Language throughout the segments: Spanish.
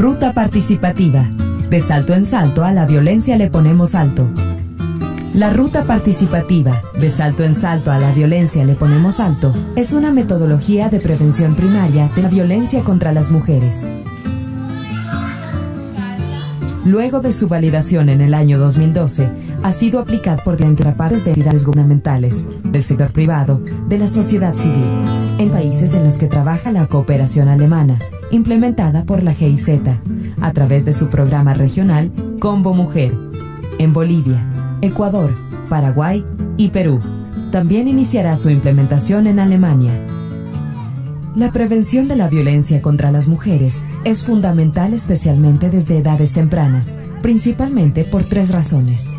Ruta participativa. De salto en salto a la violencia le ponemos alto. La ruta participativa, de salto en salto a la violencia le ponemos alto, es una metodología de prevención primaria de la violencia contra las mujeres. Luego de su validación en el año 2012, ha sido aplicada por partes de entidades gubernamentales, del sector privado, de la sociedad civil, en países en los que trabaja la cooperación alemana, implementada por la GIZ, a través de su programa regional Combo Mujer, en Bolivia, Ecuador, Paraguay y Perú. También iniciará su implementación en Alemania. La prevención de la violencia contra las mujeres es fundamental especialmente desde edades tempranas, principalmente por tres razones.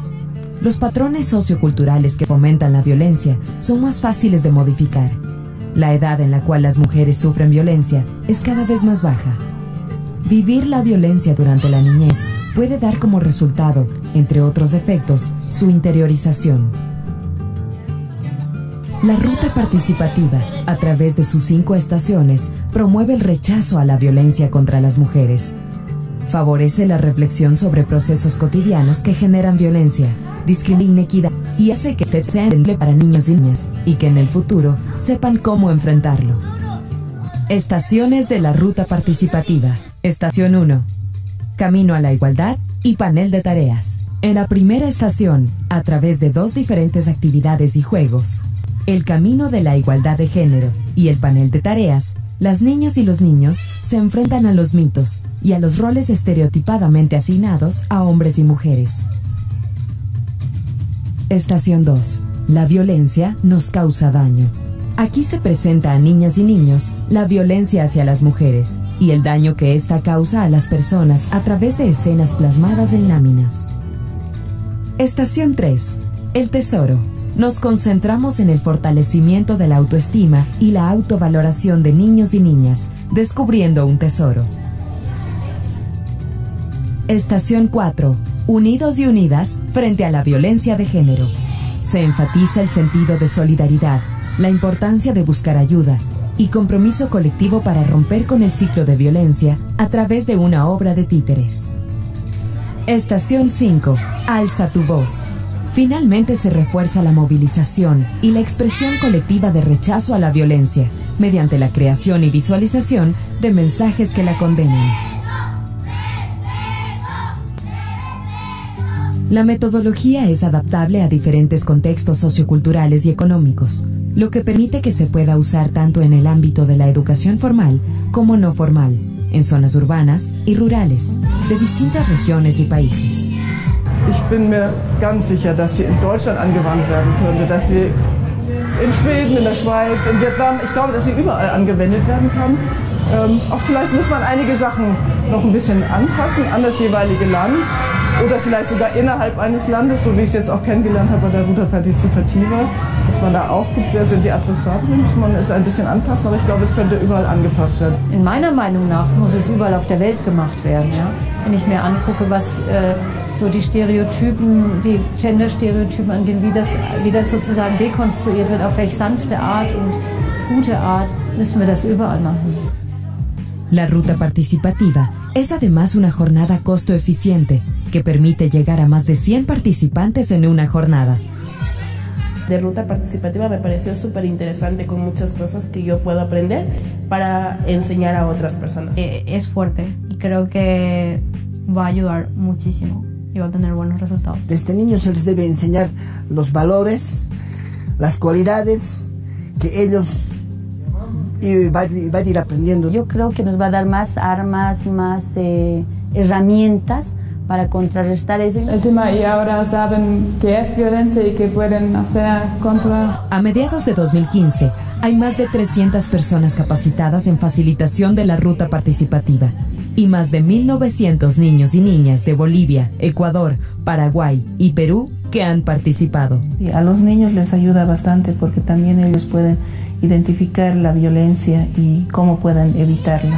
Los patrones socioculturales que fomentan la violencia son más fáciles de modificar. La edad en la cual las mujeres sufren violencia es cada vez más baja. Vivir la violencia durante la niñez puede dar como resultado, entre otros efectos, su interiorización. La ruta participativa, a través de sus cinco estaciones, promueve el rechazo a la violencia contra las mujeres. Favorece la reflexión sobre procesos cotidianos que generan violencia, discrimina equidad y hace que este sea entendible para niños y niñas y que en el futuro sepan cómo enfrentarlo. Estaciones de la ruta participativa. Estación 1. Camino a la igualdad y panel de tareas. En la primera estación, a través de dos diferentes actividades y juegos, el camino de la igualdad de género y el panel de tareas, las niñas y los niños se enfrentan a los mitos y a los roles estereotipadamente asignados a hombres y mujeres. Estación 2. La violencia nos causa daño. Aquí se presenta a niñas y niños la violencia hacia las mujeres y el daño que ésta causa a las personas a través de escenas plasmadas en láminas. Estación 3. El tesoro. Nos concentramos en el fortalecimiento de la autoestima y la autovaloración de niños y niñas, descubriendo un tesoro. Estación 4. Unidos y unidas frente a la violencia de género. Se enfatiza el sentido de solidaridad, la importancia de buscar ayuda y compromiso colectivo para romper con el ciclo de violencia a través de una obra de títeres. Estación 5. Alza tu voz. Finalmente se refuerza la movilización y la expresión colectiva de rechazo a la violencia mediante la creación y visualización de mensajes que la condenan. La metodología es adaptable a diferentes contextos socioculturales y económicos, lo que permite que se pueda usar tanto en el ámbito de la educación formal como no formal, en zonas urbanas y rurales, de distintas regiones y países. Ich bin mir ganz sicher, dass sie in Deutschland angewandt werden könnte, dass sie in Schweden, in der Schweiz, in Vietnam, ich glaube, dass sie überall angewendet werden kann. Ähm, auch vielleicht muss man einige Sachen noch ein bisschen anpassen an das jeweilige Land oder vielleicht sogar innerhalb eines Landes, so wie ich es jetzt auch kennengelernt habe bei der Ruta Participativa, dass man da auch guckt, wer sind die Adressaten, muss man es ein bisschen anpassen, aber ich glaube, es könnte überall angepasst werden. In meiner Meinung nach muss es überall auf der Welt gemacht werden. Ja? Wenn ich mir angucke, was äh, so die Stereotypen, die Gender-Stereotypen angehen, wie das, wie das sozusagen dekonstruiert wird, auf welche sanfte Art und gute Art, müssen wir das überall machen. La ruta participativa es además una jornada costo eficiente que permite llegar a más de 100 participantes en una jornada. De ruta participativa me pareció súper interesante con muchas cosas que yo puedo aprender para enseñar a otras personas. Eh, es fuerte y creo que va a ayudar muchísimo y va a tener buenos resultados. Desde niños se les debe enseñar los valores, las cualidades que ellos y va, va, a ir aprendiendo. Yo creo que nos va a dar más armas, más eh, herramientas para contrarrestar eso. El tema y ahora saben qué es violencia y qué pueden hacer contra. A mediados de 2015 hay más de 300 personas capacitadas en facilitación de la ruta participativa y más de 1.900 niños y niñas de Bolivia, Ecuador, Paraguay y Perú que han participado. Y a los niños les ayuda bastante porque también ellos pueden identificar la violencia y cómo puedan evitarla.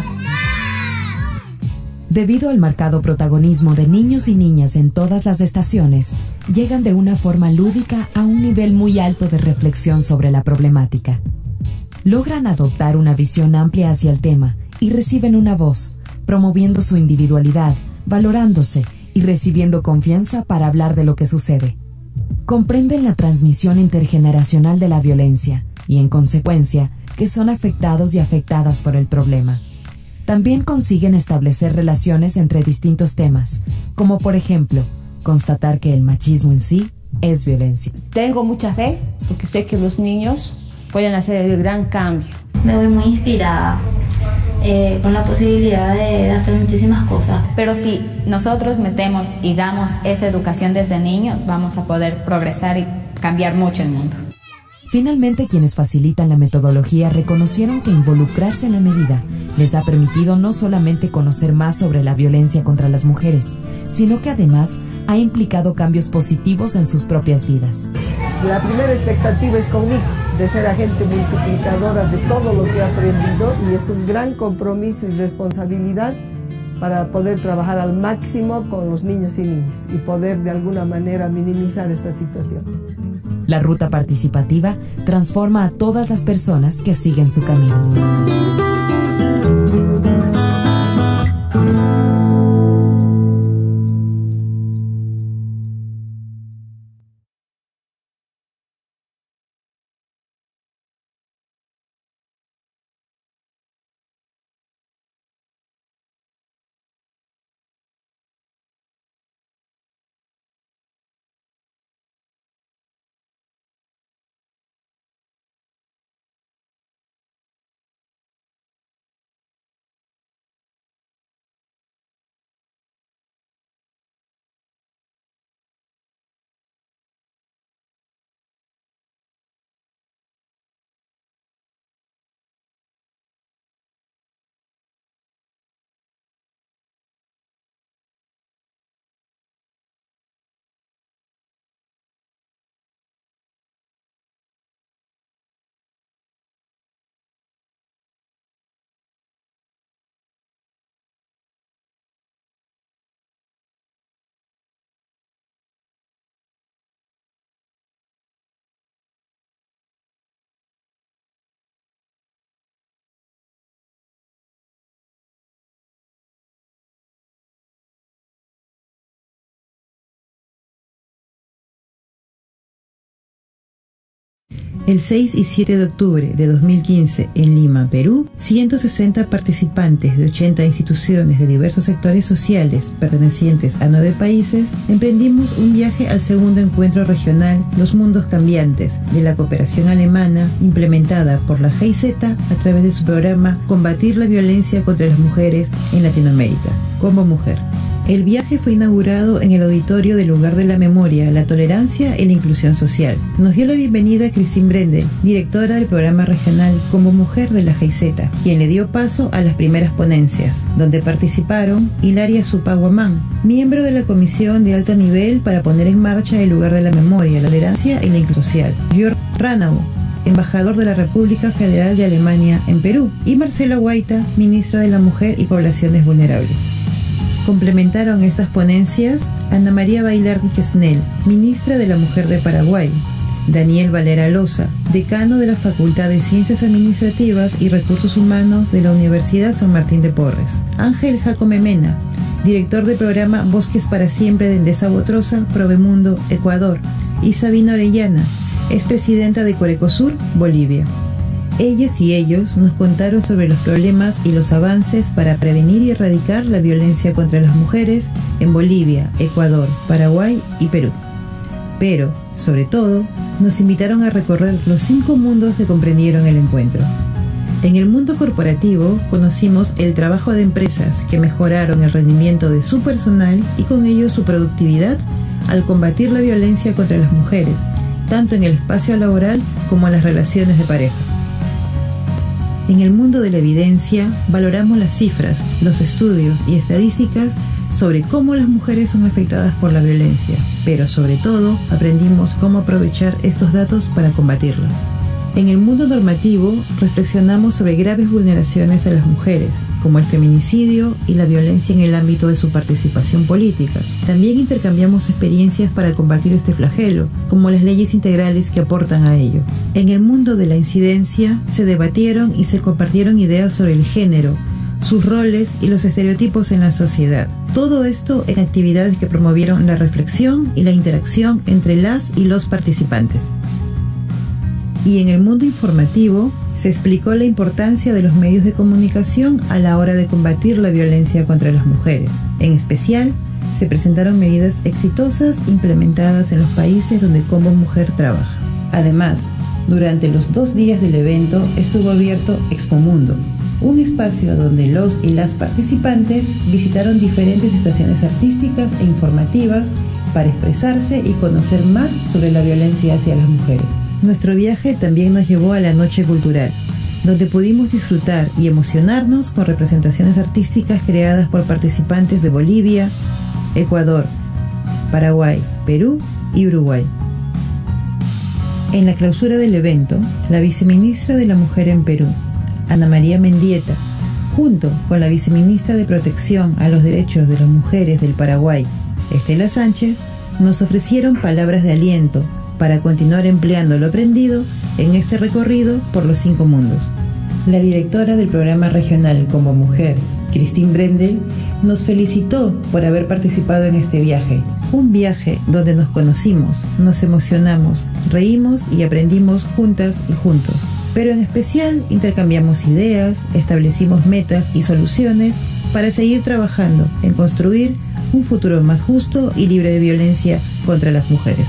Debido al marcado protagonismo de niños y niñas en todas las estaciones, llegan de una forma lúdica a un nivel muy alto de reflexión sobre la problemática. Logran adoptar una visión amplia hacia el tema y reciben una voz, promoviendo su individualidad, valorándose y recibiendo confianza para hablar de lo que sucede. Comprenden la transmisión intergeneracional de la violencia y, en consecuencia, que son afectados y afectadas por el problema. También consiguen establecer relaciones entre distintos temas, como por ejemplo, constatar que el machismo en sí es violencia. Tengo mucha fe porque sé que los niños pueden hacer el gran cambio. Me voy muy inspirada eh, con la posibilidad de, hacer muchísimas cosas. Pero si nosotros metemos y damos esa educación desde niños, vamos a poder progresar y cambiar mucho el mundo. Finalmente, quienes facilitan la metodología reconocieron que involucrarse en la medida les ha permitido no solamente conocer más sobre la violencia contra las mujeres, sino que además ha implicado cambios positivos en sus propias vidas. La primera expectativa es conmigo, de ser agente multiplicadora de todo lo que he aprendido y es un gran compromiso y responsabilidad para poder trabajar al máximo con los niños y niñas y poder de alguna manera minimizar esta situación. La ruta participativa transforma a todas las personas que siguen su camino. El 6 y 7 de octubre de 2015 en Lima, Perú, 160 participantes de 80 instituciones de diversos sectores sociales pertenecientes a nueve países emprendimos un viaje al segundo encuentro regional Los Mundos Cambiantes de la cooperación alemana implementada por la GIZ a través de su programa Combatir la violencia contra las mujeres en Latinoamérica, como mujer. El viaje fue inaugurado en el auditorio del Lugar de la Memoria, la Tolerancia y la Inclusión Social. Nos dio la bienvenida Christine Brendel, directora del programa regional Como Mujer de la GIZ, quien le dio paso a las primeras ponencias, donde participaron Hilaria Supaguamán, miembro de la Comisión de Alto Nivel para poner en marcha el Lugar de la Memoria, la Tolerancia y la Inclusión Social, Jörg Ranau, embajador de la República Federal de Alemania en Perú, y Marcela Guaita, ministra de la Mujer y Poblaciones Vulnerables. Complementaron estas ponencias Ana María Bailardi Quesnel, ministra de la Mujer de Paraguay, Daniel Valera Loza, decano de la Facultad de Ciencias Administrativas y Recursos Humanos de la Universidad San Martín de Porres, Ángel Jacome Mena, director del programa Bosques para Siempre de Endesa Botrosa, Provemundo, Ecuador, y Sabina Orellana, es presidenta de Corecosur, Bolivia. Ellas y ellos nos contaron sobre los problemas y los avances para prevenir y erradicar la violencia contra las mujeres en Bolivia, Ecuador, Paraguay y Perú. Pero, sobre todo, nos invitaron a recorrer los cinco mundos que comprendieron el encuentro. En el mundo corporativo conocimos el trabajo de empresas que mejoraron el rendimiento de su personal y con ello su productividad al combatir la violencia contra las mujeres, tanto en el espacio laboral como en las relaciones de pareja. En el mundo de la evidencia valoramos las cifras, los estudios y estadísticas sobre cómo las mujeres son afectadas por la violencia, pero sobre todo aprendimos cómo aprovechar estos datos para combatirla. En el mundo normativo reflexionamos sobre graves vulneraciones a las mujeres, como el feminicidio y la violencia en el ámbito de su participación política. También intercambiamos experiencias para combatir este flagelo, como las leyes integrales que aportan a ello. En el mundo de la incidencia se debatieron y se compartieron ideas sobre el género, sus roles y los estereotipos en la sociedad. Todo esto en actividades que promovieron la reflexión y la interacción entre las y los participantes. Y en el mundo informativo se explicó la importancia de los medios de comunicación a la hora de combatir la violencia contra las mujeres. En especial, se presentaron medidas exitosas implementadas en los países donde Como Mujer trabaja. Además, durante los dos días del evento estuvo abierto Expo Mundo, un espacio donde los y las participantes visitaron diferentes estaciones artísticas e informativas para expresarse y conocer más sobre la violencia hacia las mujeres. Nuestro viaje también nos llevó a la Noche Cultural, donde pudimos disfrutar y emocionarnos con representaciones artísticas creadas por participantes de Bolivia, Ecuador, Paraguay, Perú y Uruguay. En la clausura del evento, la viceministra de la Mujer en Perú, Ana María Mendieta, junto con la viceministra de Protección a los Derechos de las Mujeres del Paraguay, Estela Sánchez, nos ofrecieron palabras de aliento para continuar empleando lo aprendido en este recorrido por los cinco mundos. La directora del programa regional Como Mujer, Christine Brendel, nos felicitó por haber participado en este viaje. Un viaje donde nos conocimos, nos emocionamos, reímos y aprendimos juntas y juntos. Pero en especial intercambiamos ideas, establecimos metas y soluciones para seguir trabajando en construir un futuro más justo y libre de violencia contra las mujeres.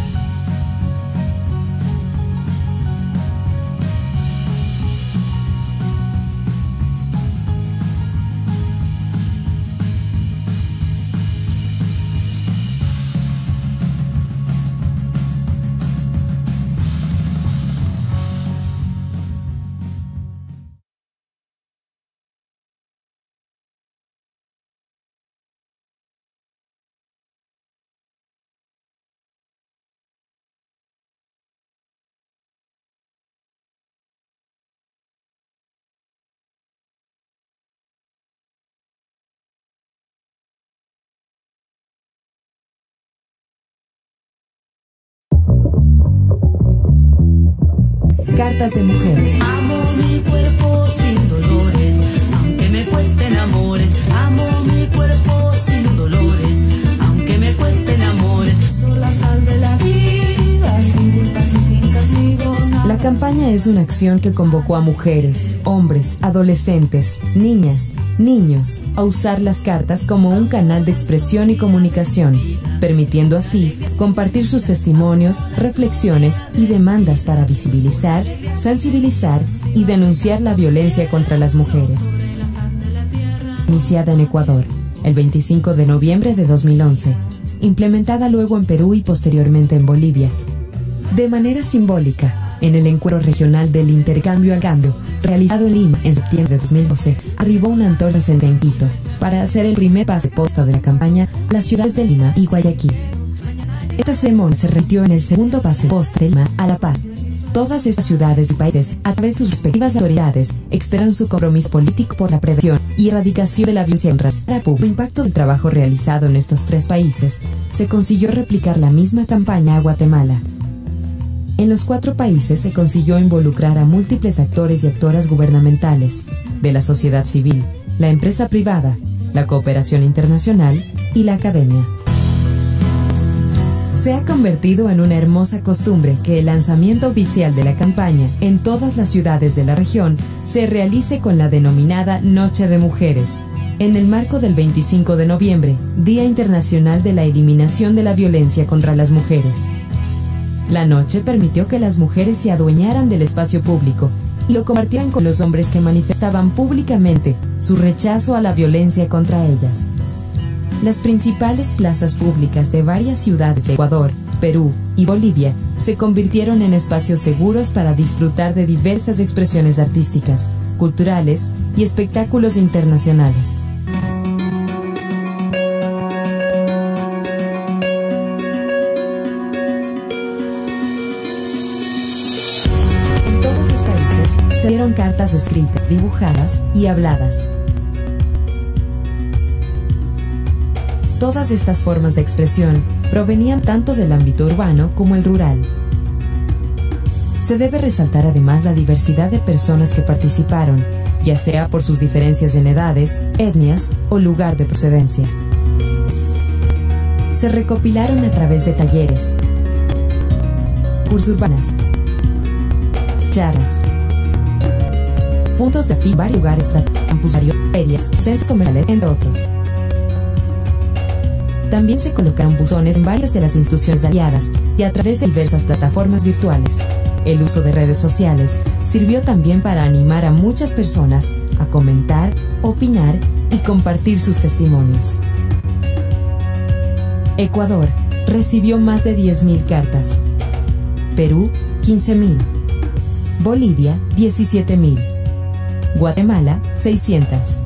Cartas de mujeres. Amo mi cuerpo sin dolores, aunque me cuesten amores. Amo mi cuerpo sin dolores, aunque me cuesten amores. Soy la sal de la vida, sin culpas y sin castigo. La campaña es una acción que convocó a mujeres, hombres, adolescentes, niñas, niños a usar las cartas como un canal de expresión y comunicación, permitiendo así compartir sus testimonios, reflexiones y demandas para visibilizar, sensibilizar y denunciar la violencia contra las mujeres. Iniciada en Ecuador, el 25 de noviembre de 2011, implementada luego en Perú y posteriormente en Bolivia. De manera simbólica, en el encuentro regional del intercambio al cambio, realizado en Lima en septiembre de 2012, arribó una antorcha en Quito para hacer el primer pase posta de la campaña las ciudades de Lima y Guayaquil. Esta ceremonia se repitió en el segundo pase posta de Lima a La Paz. Todas estas ciudades y países, a través de sus respectivas autoridades, esperan su compromiso político por la prevención y erradicación de la violencia contra El impacto del trabajo realizado en estos tres países, se consiguió replicar la misma campaña a Guatemala, en los cuatro países se consiguió involucrar a múltiples actores y actoras gubernamentales, de la sociedad civil, la empresa privada, la cooperación internacional y la academia. Se ha convertido en una hermosa costumbre que el lanzamiento oficial de la campaña en todas las ciudades de la región se realice con la denominada Noche de Mujeres, en el marco del 25 de noviembre, Día Internacional de la Eliminación de la Violencia contra las Mujeres. La noche permitió que las mujeres se adueñaran del espacio público y lo compartieran con los hombres que manifestaban públicamente su rechazo a la violencia contra ellas. Las principales plazas públicas de varias ciudades de Ecuador, Perú y Bolivia se convirtieron en espacios seguros para disfrutar de diversas expresiones artísticas, culturales y espectáculos internacionales. Escritas, dibujadas y habladas. Todas estas formas de expresión provenían tanto del ámbito urbano como el rural. Se debe resaltar además la diversidad de personas que participaron, ya sea por sus diferencias en edades, etnias o lugar de procedencia. Se recopilaron a través de talleres, cursos urbanas, charas, puntos de fin, varios lugares, campus, ferias, centros comerciales, entre otros. También se colocaron buzones en varias de las instituciones aliadas y a través de diversas plataformas virtuales. El uso de redes sociales sirvió también para animar a muchas personas a comentar, opinar y compartir sus testimonios. Ecuador recibió más de 10.000 cartas. Perú, 15.000. Bolivia, 17.000. Guatemala, 600.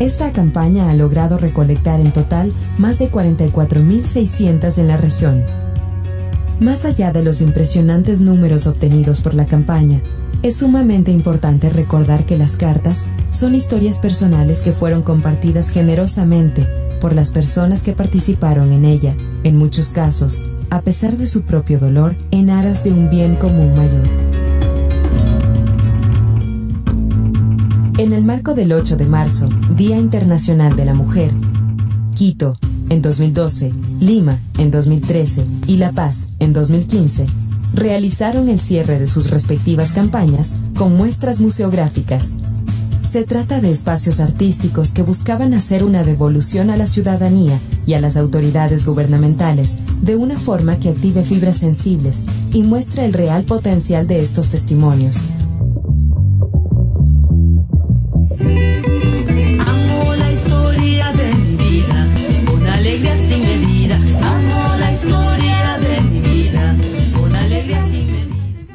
Esta campaña ha logrado recolectar en total más de 44.600 en la región. Más allá de los impresionantes números obtenidos por la campaña, es sumamente importante recordar que las cartas son historias personales que fueron compartidas generosamente por las personas que participaron en ella, en muchos casos, a pesar de su propio dolor, en aras de un bien común mayor. En el marco del 8 de marzo, Día Internacional de la Mujer, Quito, en 2012, Lima, en 2013 y La Paz, en 2015, realizaron el cierre de sus respectivas campañas con muestras museográficas. Se trata de espacios artísticos que buscaban hacer una devolución a la ciudadanía y a las autoridades gubernamentales de una forma que active fibras sensibles y muestre el real potencial de estos testimonios.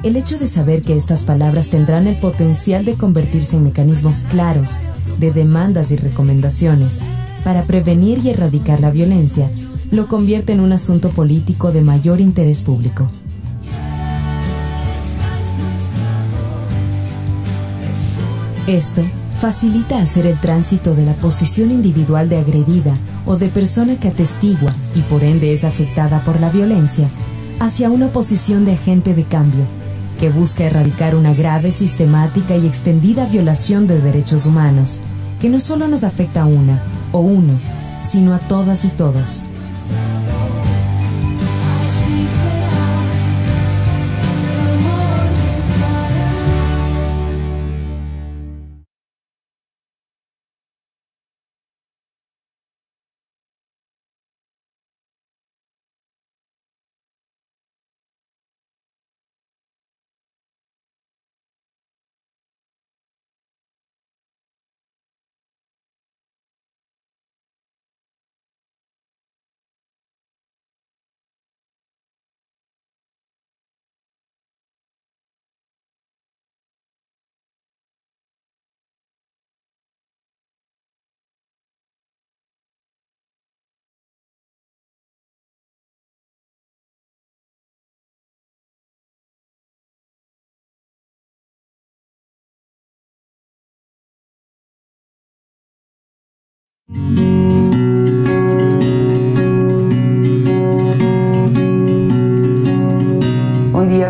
El hecho de saber que estas palabras tendrán el potencial de convertirse en mecanismos claros de demandas y recomendaciones para prevenir y erradicar la violencia lo convierte en un asunto político de mayor interés público. Esto facilita hacer el tránsito de la posición individual de agredida o de persona que atestigua y por ende es afectada por la violencia hacia una posición de agente de cambio que busca erradicar una grave, sistemática y extendida violación de derechos humanos que no solo nos afecta a una o uno, sino a todas y todos.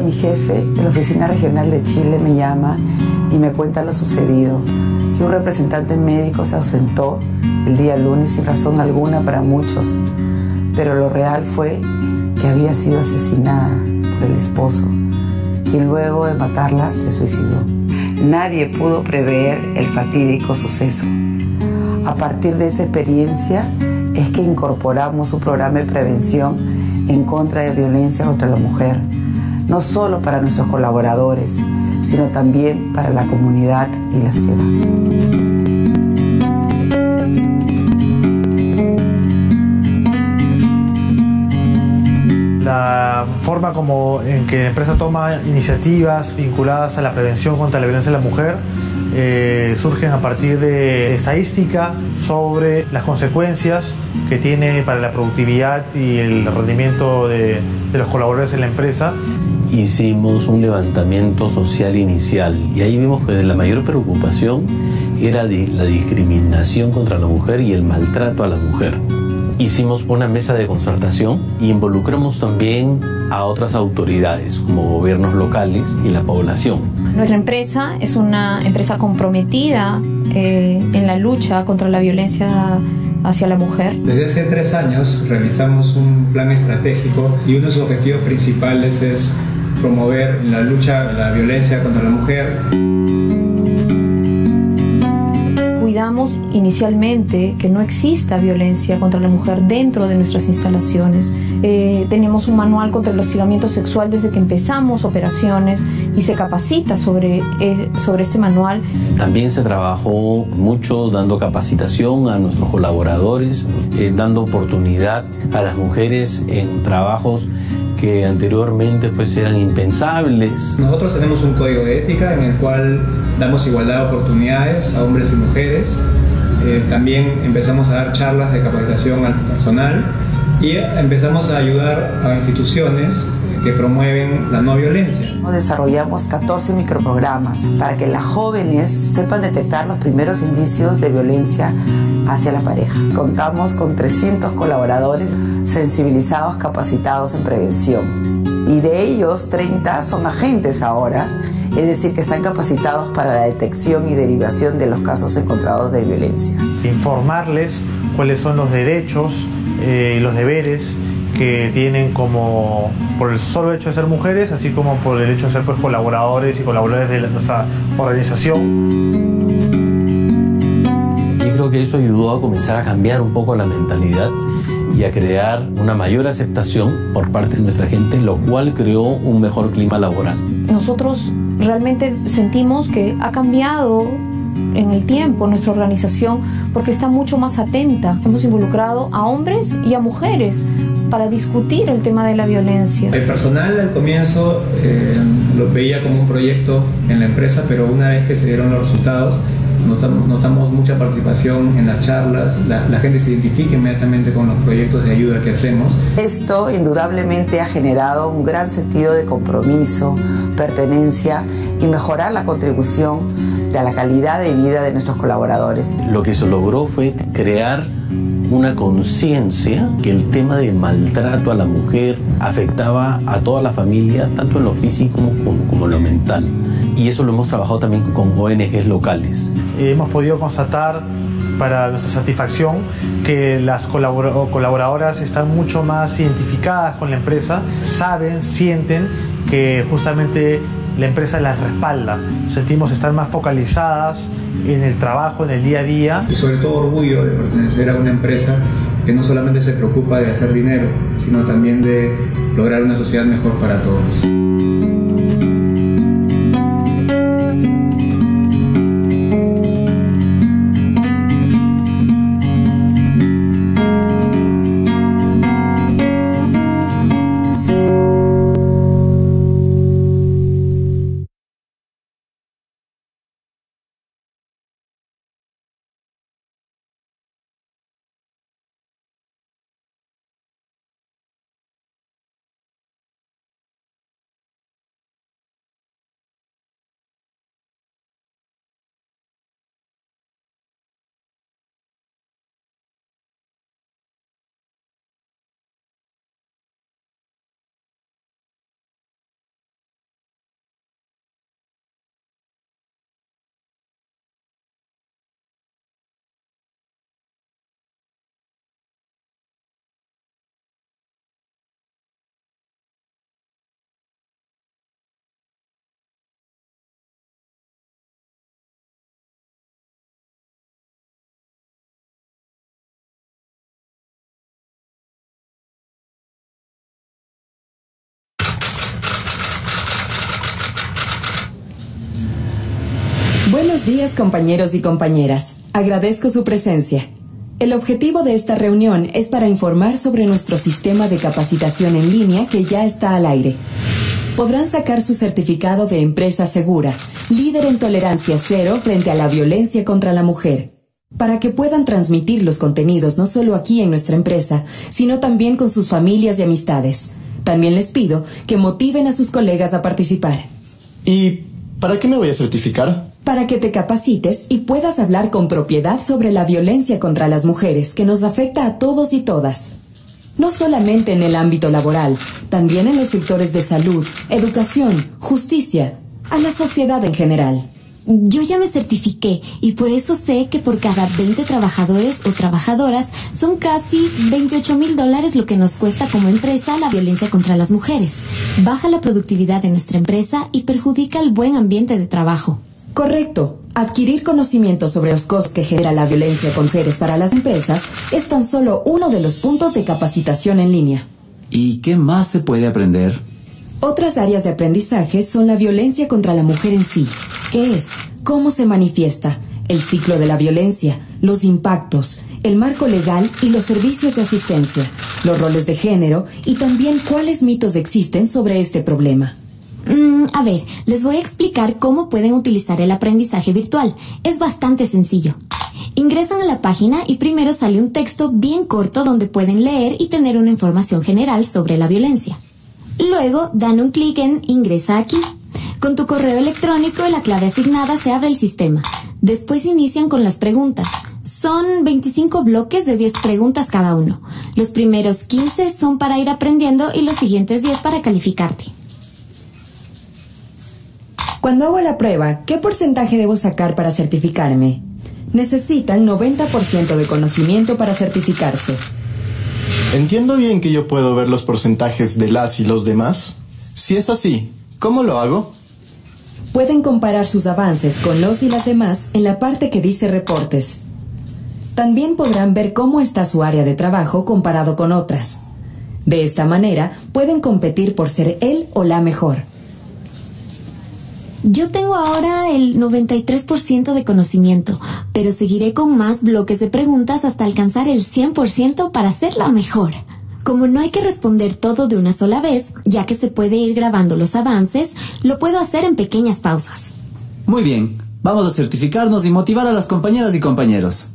Mi jefe de la Oficina Regional de Chile me llama y me cuenta lo sucedido, que un representante médico se ausentó el día lunes sin razón alguna para muchos, pero lo real fue que había sido asesinada por el esposo, quien luego de matarla se suicidó. Nadie pudo prever el fatídico suceso. A partir de esa experiencia es que incorporamos un programa de prevención en contra de violencia contra la mujer, no solo para nuestros colaboradores, sino también para la comunidad y la ciudad. La forma como en que la empresa toma iniciativas vinculadas a la prevención contra la violencia de la mujer eh, surgen a partir de estadística sobre las consecuencias que tiene para la productividad y el rendimiento de, de los colaboradores en la empresa. Hicimos un levantamiento social inicial y ahí vimos que la mayor preocupación era di- la discriminación contra la mujer y el maltrato a la mujer. hicimos una mesa de concertación y involucramos también a otras autoridades como gobiernos locales y la población. Nuestra empresa es una empresa comprometida eh, en la lucha contra la violencia hacia la mujer. Desde hace tres años realizamos un plan estratégico y uno de sus objetivos principales es promover la lucha la violencia contra la mujer. Cuidamos inicialmente que no exista violencia contra la mujer dentro de nuestras instalaciones. Eh, tenemos un manual contra el hostigamiento sexual desde que empezamos operaciones y se capacita sobre, eh, sobre este manual. También se trabajó mucho dando capacitación a nuestros colaboradores, eh, dando oportunidad a las mujeres en trabajos que anteriormente pues eran impensables. Nosotros tenemos un código de ética en el cual damos igualdad de oportunidades a hombres y mujeres. Eh, también empezamos a dar charlas de capacitación al personal y empezamos a ayudar a instituciones que promueven la no violencia. Desarrollamos 14 microprogramas para que las jóvenes sepan detectar los primeros indicios de violencia hacia la pareja. Contamos con 300 colaboradores sensibilizados, capacitados en prevención. Y de ellos, 30 son agentes ahora, es decir, que están capacitados para la detección y derivación de los casos encontrados de violencia. Informarles cuáles son los derechos y los deberes que tienen como por el solo hecho de ser mujeres, así como por el hecho de ser pues, colaboradores y colaboradores de la- nuestra organización. Creo que eso ayudó a comenzar a cambiar un poco la mentalidad y a crear una mayor aceptación por parte de nuestra gente, lo cual creó un mejor clima laboral. Nosotros realmente sentimos que ha cambiado en el tiempo nuestra organización porque está mucho más atenta. Hemos involucrado a hombres y a mujeres para discutir el tema de la violencia. El personal al comienzo eh, lo veía como un proyecto en la empresa, pero una vez que se dieron los resultados, notamos, notamos mucha participación en las charlas, la, la gente se identifica inmediatamente con los proyectos de ayuda que hacemos. Esto indudablemente ha generado un gran sentido de compromiso, pertenencia y mejorar la contribución de la calidad de vida de nuestros colaboradores. Lo que se logró fue crear una conciencia que el tema de maltrato a la mujer afectaba a toda la familia, tanto en lo físico como, como en lo mental. Y eso lo hemos trabajado también con ONGs locales. hemos podido constatar para nuestra satisfacción que las colabora- colaboradoras están mucho más identificadas con la empresa, saben, sienten que justamente la empresa las respalda. Sentimos estar más focalizadas en el trabajo, en el día a día. Y sobre todo orgullo de pertenecer a una empresa que no solamente se preocupa de hacer dinero, sino también de lograr una sociedad mejor para todos. Buenos días compañeros y compañeras. Agradezco su presencia. El objetivo de esta reunión es para informar sobre nuestro sistema de capacitación en línea que ya está al aire. Podrán sacar su certificado de empresa segura, líder en tolerancia cero frente a la violencia contra la mujer, para que puedan transmitir los contenidos no solo aquí en nuestra empresa, sino también con sus familias y amistades. También les pido que motiven a sus colegas a participar. ¿Y para qué me voy a certificar? Para que te capacites y puedas hablar con propiedad sobre la violencia contra las mujeres que nos afecta a todos y todas. No solamente en el ámbito laboral, también en los sectores de salud, educación, justicia, a la sociedad en general. Yo ya me certifiqué y por eso sé que por cada 20 trabajadores o trabajadoras son casi 28 mil dólares lo que nos cuesta como empresa la violencia contra las mujeres. Baja la productividad de nuestra empresa y perjudica el buen ambiente de trabajo. Correcto. Adquirir conocimiento sobre los costos que genera la violencia con mujeres para las empresas es tan solo uno de los puntos de capacitación en línea. ¿Y qué más se puede aprender? Otras áreas de aprendizaje son la violencia contra la mujer en sí. ¿Qué es? ¿Cómo se manifiesta? El ciclo de la violencia, los impactos, el marco legal y los servicios de asistencia, los roles de género y también cuáles mitos existen sobre este problema. Mm, a ver, les voy a explicar cómo pueden utilizar el aprendizaje virtual. Es bastante sencillo. Ingresan a la página y primero sale un texto bien corto donde pueden leer y tener una información general sobre la violencia. Luego dan un clic en Ingresa aquí. Con tu correo electrónico y la clave asignada se abre el sistema. Después inician con las preguntas. Son 25 bloques de 10 preguntas cada uno. Los primeros 15 son para ir aprendiendo y los siguientes 10 para calificarte. Cuando hago la prueba, ¿qué porcentaje debo sacar para certificarme? Necesitan 90% de conocimiento para certificarse. ¿Entiendo bien que yo puedo ver los porcentajes de las y los demás? Si es así, ¿cómo lo hago? Pueden comparar sus avances con los y las demás en la parte que dice reportes. También podrán ver cómo está su área de trabajo comparado con otras. De esta manera, pueden competir por ser él o la mejor. Yo tengo ahora el 93% de conocimiento, pero seguiré con más bloques de preguntas hasta alcanzar el 100% para ser la mejor. Como no hay que responder todo de una sola vez, ya que se puede ir grabando los avances, lo puedo hacer en pequeñas pausas. Muy bien, vamos a certificarnos y motivar a las compañeras y compañeros.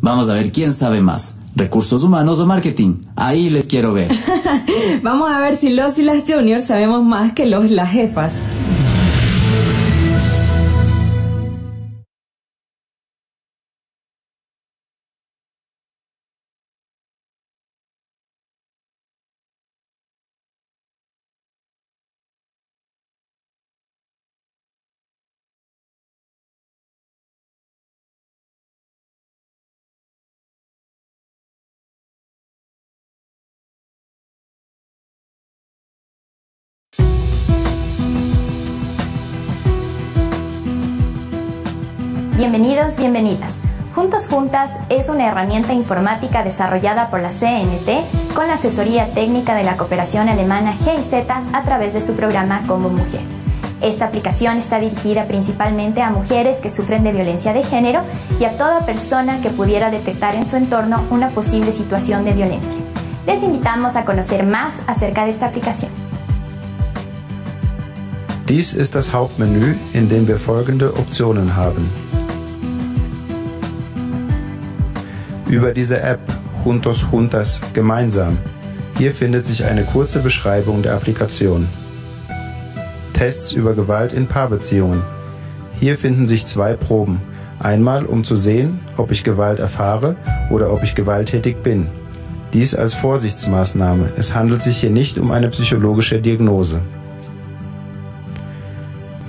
Vamos a ver quién sabe más, recursos humanos o marketing. Ahí les quiero ver. Vamos a ver si los y las juniors sabemos más que los y las jefas. Bienvenidos, bienvenidas. Juntos Juntas es una herramienta informática desarrollada por la CNT con la asesoría técnica de la cooperación alemana GIZ a través de su programa Como Mujer. Esta aplicación está dirigida principalmente a mujeres que sufren de violencia de género y a toda persona que pudiera detectar en su entorno una posible situación de violencia. Les invitamos a conocer más acerca de esta aplicación. Dies ist das Hauptmenü, in dem wir folgende Optionen haben. Über diese App Juntos Juntas gemeinsam. Hier findet sich eine kurze Beschreibung der Applikation. Tests über Gewalt in Paarbeziehungen. Hier finden sich zwei Proben. Einmal, um zu sehen, ob ich Gewalt erfahre oder ob ich gewalttätig bin. Dies als Vorsichtsmaßnahme. Es handelt sich hier nicht um eine psychologische Diagnose.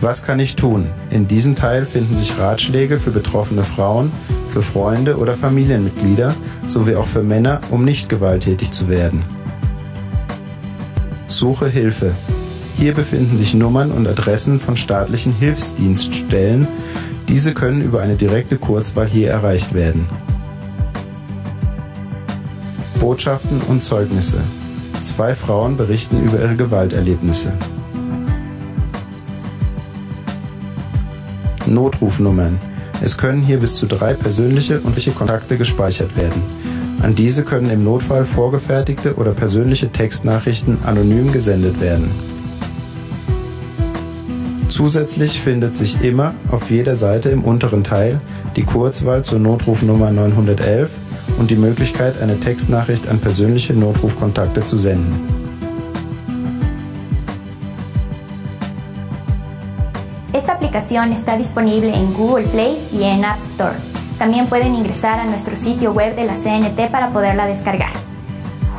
Was kann ich tun? In diesem Teil finden sich Ratschläge für betroffene Frauen, für Freunde oder Familienmitglieder sowie auch für Männer, um nicht gewalttätig zu werden. Suche Hilfe. Hier befinden sich Nummern und Adressen von staatlichen Hilfsdienststellen. Diese können über eine direkte Kurzwahl hier erreicht werden. Botschaften und Zeugnisse. Zwei Frauen berichten über ihre Gewalterlebnisse. Notrufnummern. Es können hier bis zu drei persönliche und welche Kontakte gespeichert werden. An diese können im Notfall vorgefertigte oder persönliche Textnachrichten anonym gesendet werden. Zusätzlich findet sich immer auf jeder Seite im unteren Teil die Kurzwahl zur Notrufnummer 911 und die Möglichkeit, eine Textnachricht an persönliche Notrufkontakte zu senden. Está disponible en Google Play y en App Store. También pueden ingresar a nuestro sitio web de la CNT para poderla descargar.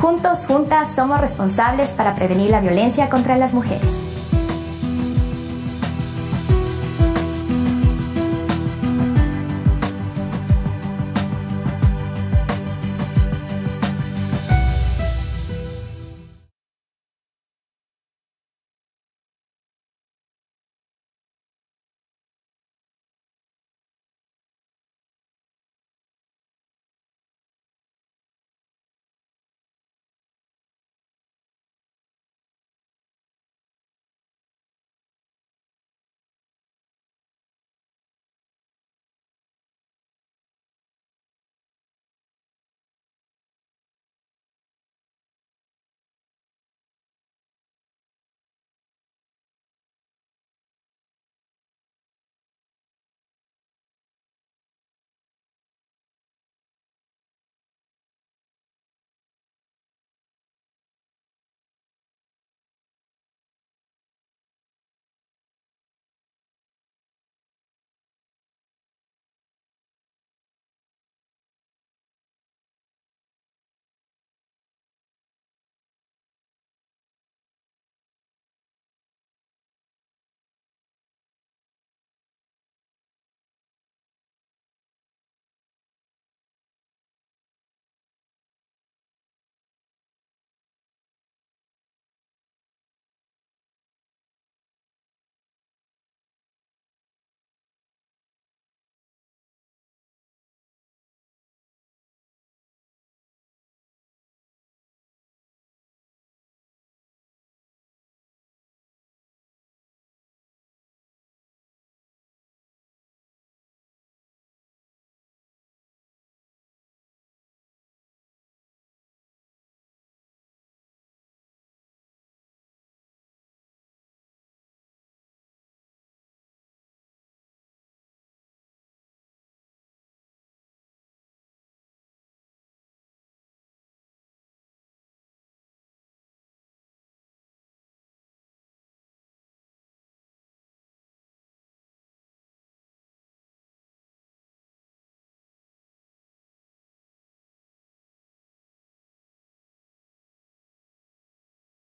Juntos, juntas, somos responsables para prevenir la violencia contra las mujeres.